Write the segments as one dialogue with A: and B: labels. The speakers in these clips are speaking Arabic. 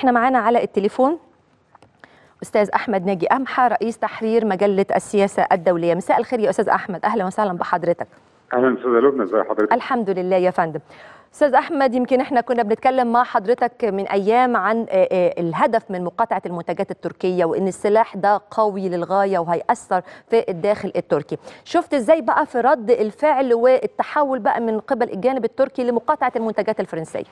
A: إحنا معانا على التليفون أستاذ أحمد ناجي امحى رئيس تحرير مجلة السياسة الدولية. مساء الخير يا أستاذ أحمد. أهلا وسهلا بحضرتك.
B: أهلا أستاذة لبنى ازي حضرتك؟
A: الحمد لله يا فندم. أستاذ أحمد يمكن إحنا كنا بنتكلم مع حضرتك من أيام عن الهدف من مقاطعة المنتجات التركية وإن السلاح ده قوي للغاية وهيأثر في الداخل التركي. شفت إزاي بقى في رد الفعل والتحول بقى من قبل الجانب التركي لمقاطعة المنتجات الفرنسية؟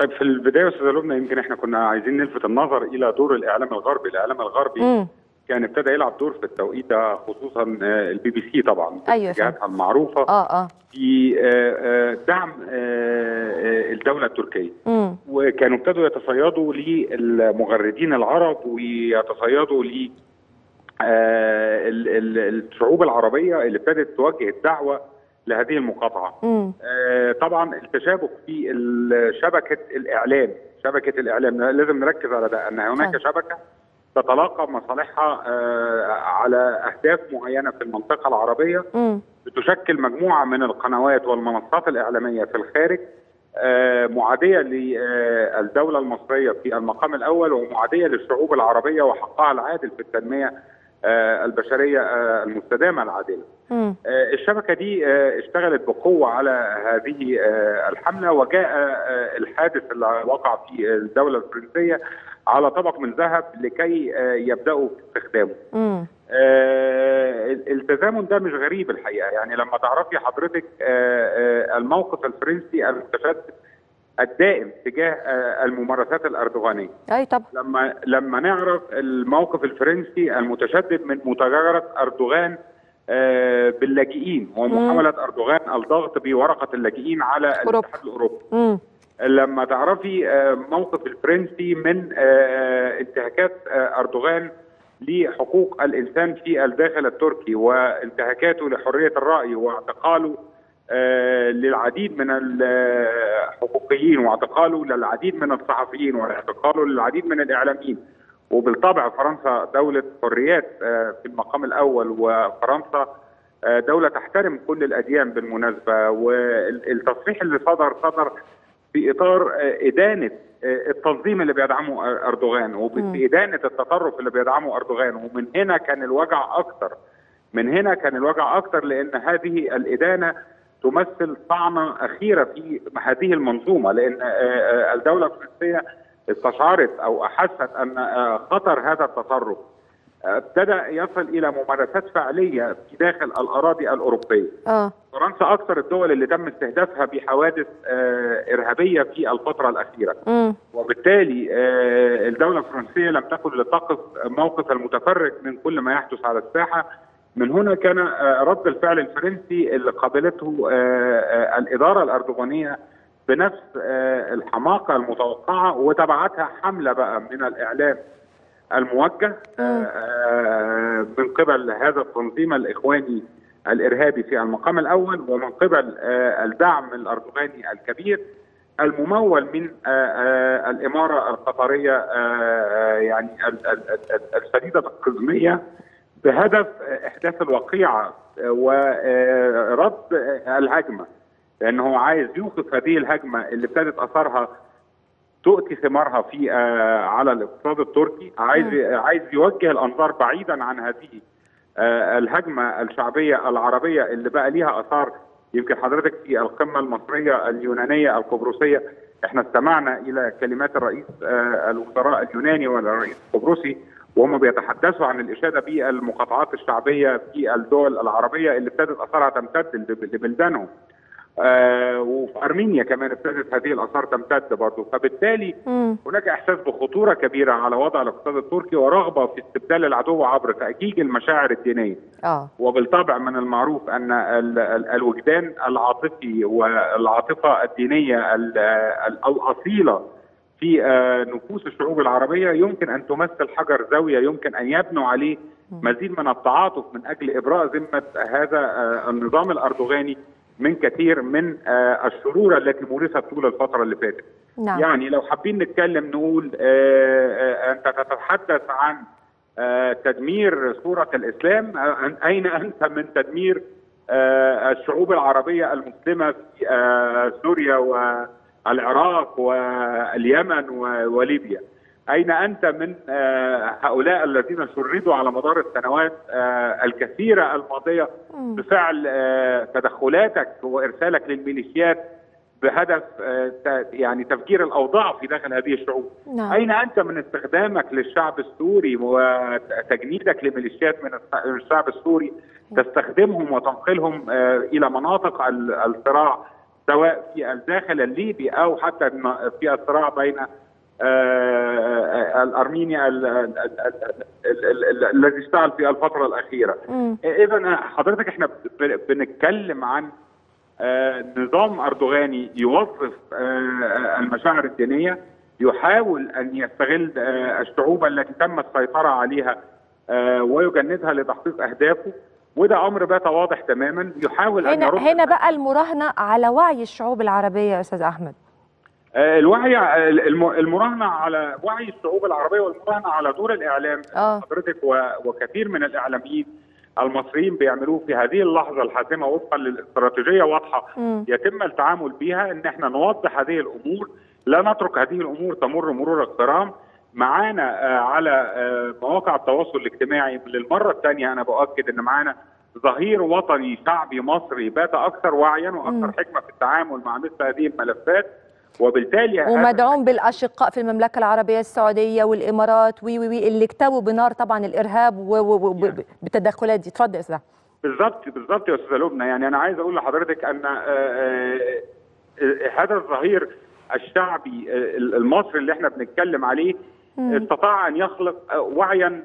B: طيب في البداية أستاذة لبنى يمكن إحنا كنا عايزين نلفت النظر إلى دور الإعلام الغربي، الإعلام الغربي
A: مم.
B: كان ابتدى يلعب دور في التوقيت ده خصوصا البي بي سي طبعا
A: أيوة
B: جهاتها المعروفة
A: آه آه.
B: في آه، آه، دعم آه، آه، الدولة التركية.
A: امم
B: وكانوا ابتدوا يتصيدوا للمغردين العرب ويتصيدوا ل آه، ال- ال- الشعوب العربية اللي ابتدت توجه الدعوة لهذه
A: المقاطعة.
B: آه، طبعا التشابك في شبكه الإعلام شبكة الإعلام لازم نركز على ده أن هناك
A: طبعا.
B: شبكة تتلاقى مصالحها آه، على أهداف معينة في المنطقة العربية
A: امم
B: بتشكل مجموعة من القنوات والمنصات الإعلامية في الخارج آه، معادية للدولة المصرية في المقام الأول ومعادية للشعوب العربية وحقها العادل في التنمية البشرية آه، المستدامة
A: العادلة.
B: آه، الشبكة دي آه، اشتغلت بقوة على هذه آه، الحملة وجاء آه، الحادث اللي وقع في الدولة الفرنسية على طبق من ذهب لكي آه، يبدأوا في استخدامه. آه، التزامن ده مش غريب الحقيقة يعني لما تعرفي حضرتك آه، آه، الموقف الفرنسي المتشدد الدائم تجاه آه، الممارسات الأردوغانية.
A: أي طبعا.
B: لما لما نعرف الموقف الفرنسي المتشدد من متاجره أردوغان آه، باللاجئين ومحاوله أردوغان الضغط بورقة اللاجئين على. الاتحاد الأوروبي.
A: امم
B: لما تعرفي آه، موقف الفرنسي من انتهاكات أردوغان لحقوق الإنسان في الداخل التركي وانتهاكاته لحرية الرأي واعتقاله للعديد من الحقوقيين واعتقاله للعديد من الصحفيين واعتقاله للعديد من الإعلاميين. وبالطبع فرنسا دولة حريات آه، في المقام الأول وفرنسا آه، دولة تحترم كل الأديان بالمناسبة. والتصريح اللي صدر صدر في إطار آه، إدانة آه، التنظيم اللي بيدعمه أر- أردوغان. وبإدانة التطرف اللي بيدعمه أردوغان. ومن هنا كان الوجع أكثر من هنا كان الوجع أكثر لأن هذه الإدانة تمثل طعنة أخيرة في هذه المنظومة لأن آه، آه، الدولة الفرنسية استشعرت أو أحست أن آه، خطر هذا التصرف ابتدى يصل إلى ممارسات فعلية في داخل الأراضي الأوروبية.
A: آه
B: فرنسا أكثر الدول اللي تم استهدافها بحوادث آه، إرهابية في الفترة الأخيرة.
A: امم
B: وبالتالي آه، الدولة الفرنسية لم تكن لتقف موقف المتفرج من كل ما يحدث على الساحة. من هنا كان آه، رد الفعل الفرنسي اللي قابلته آه، آه، الإدارة الأردوغانية بنفس الحماقة المتوقعة وتبعتها حملة بقى من الإعلام الموجه من قبل هذا التنظيم الإخواني الإرهابي في المقام الأول ومن قبل الدعم الأردوغاني الكبير الممول من الإمارة القطرية يعني ال- ال- ال- الشديده القزمية بهدف إحداث الوقيعه ورد آه، الهجمة لأنه عايز يوقف هذه الهجمة اللي ابتدت أثرها تؤتي ثمارها في آه، على الاقتصاد التركي. عايز عايز يوجه الأنظار بعيدا عن هذه آه، الهجمة الشعبية العربية اللي بقى ليها آثار يمكن حضرتك في القمة المصرية اليونانية القبرصية. إحنا استمعنا إلى كلمات الرئيس الوزراء اليوناني والرئيس القبرصي. وهم بيتحدثوا عن الإشادة بالمقاطعات الشعبية في الدول العربية اللي ابتدت أثارها تمتد لب- لبلدانهم. آه وفي أرمينيا كمان ابتدت هذه الآثار تمتد برضه فبالتالي
A: امم
B: هناك إحساس بخطورة كبيرة على وضع الاقتصاد التركي ورغبة في استبدال العدو عبر تاجيج المشاعر الدينية.
A: آه.
B: وبالطبع من المعروف أن ال- ال- الوجدان العاطفي والعاطفة الدينية ال- ال- الاصيله في آه، نفوس الشعوب العربية يمكن أن تمثل حجر زاوية يمكن أن يبنوا عليه مزيد من التعاطف من أجل إبراء ذمة هذا آه، النظام الأردوغاني من كثير من آه، الشرور التي مورست طول الفترة اللي فاتت.
A: نعم
B: يعني لو حابين نتكلم نقول أنت تتحدث عن تدمير صورة الإسلام أين أنت من تدمير الشعوب العربية المسلمة في سوريا والعراق واليمن وليبيا. أين أنت من هؤلاء الذين شردوا على مدار السنوات الكثيرة الماضية بفعل تدخلاتك وإرسالك للميليشيات بهدف يعني تفجير الأوضاع في داخل هذه الشعوب؟ نعم. أين أنت من استخدامك للشعب السوري وتجنيدك لميليشيات من الشعب السوري تستخدمهم وتنقلهم إلى مناطق الصراع سواء في الداخل الليبي أو حتى في الصراع بين الأرميني الذي اشتغل في الفترة الأخيرة. اذا حضرتك إحنا بنتكلم عن نظام أردوغاني يوظف المشاعر الدينية يحاول أن يستغل الشعوب التي تم السيطرة عليها ويجندها لتحقيق أهدافه. وده أمر بات واضح تماما يحاول
A: هنا
B: ان يرد
A: هنا بقى المراهنة على وعي الشعوب العربية يا أستاذ أحمد
B: الوعي المراهنة على وعي الشعوب العربية والمراهنة على دور الإعلام
A: آه.
B: حضرتك وكثير من الإعلاميين المصريين بيعملوه في هذه اللحظة الحاسمه وفقا للاستراتيجية واضحة
A: م.
B: يتم التعامل بها إن إحنا نوضح هذه الأمور لا نترك هذه الأمور تمر مرور الكرام معانا على مواقع التواصل الاجتماعي. للمرة الثانية أنا بأكد إن معانا ظهير وطني شعبي مصري بات أكثر وعيا وأكثر حكمة في التعامل مع مثل هذه الملفات. وبالتالي
A: ومدعوم بالأشقاء في المملكة العربية السعودية والإمارات و و و اللي اكتووا بنار طبعا الإرهاب وبالتدخلات دي. اتفضل يا أستاذ.
B: بالظبط بالظبط يا أستاذة لبنى. يعني أنا عايز أقول لحضرتك أن هذا الظهير الشعبي المصري اللي إحنا بنتكلم عليه استطاع أن يخلق وعيا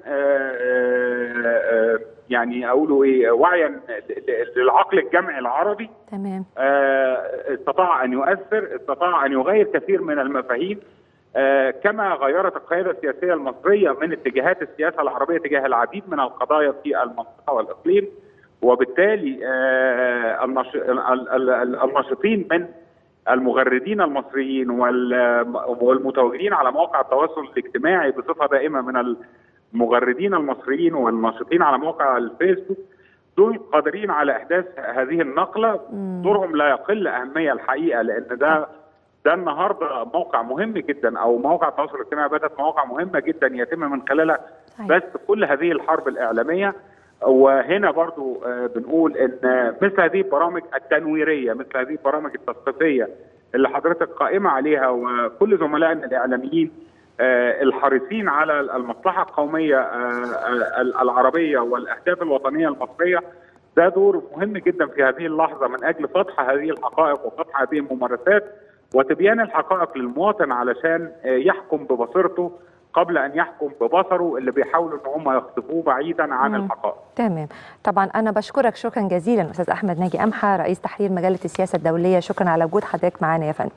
B: يعني أقوله إيه وعيا للعقل الجمعي العربي.
A: تمام.
B: استطاع أن يؤثر استطاع أن يغير كثير من المفاهيم كما غيرت القياده السياسية المصرية من اتجاهات السياسة العربية تجاه العديد من القضايا في المنطقة والإقليم وبالتالي الناشطين من المغردين المصريين والمتواجدين على مواقع التواصل الاجتماعي بصفة دائمة من المغردين المصريين والناشطين على موقع الفيسبوك دول قادرين على إحداث هذه النقلة. دورهم لا يقل أهمية الحقيقة لأن ده ده النهارده موقع مهم جدا أو مواقع التواصل الاجتماعي باتت مواقع مهمة جدا يتم من خلالها. بس كل هذه الحرب الإعلامية وهنا برضو بنقول إن مثل هذه البرامج التنويرية مثل هذه البرامج التثقيفيه اللي حضرتك قائمة عليها وكل زملائنا الإعلاميين الحريصين على المصلحة القومية العربية والأهداف الوطنية المصرية ده دور مهم جدا في هذه اللحظة من أجل فتح هذه الحقائق وفتح هذه الممارسات وتبيان الحقائق للمواطن علشان يحكم ببصيرته قبل أن يحكم ببصره اللي بيحاولوا إن هم يخطفوه بعيدا عن. الحقائق.
A: تمام طبعا أنا بشكرك شكرا جزيلا أستاذ أحمد ناجي امحى رئيس تحرير مجلة السياسة الدولية شكرا على وجود حضرتك معانا يا فندم.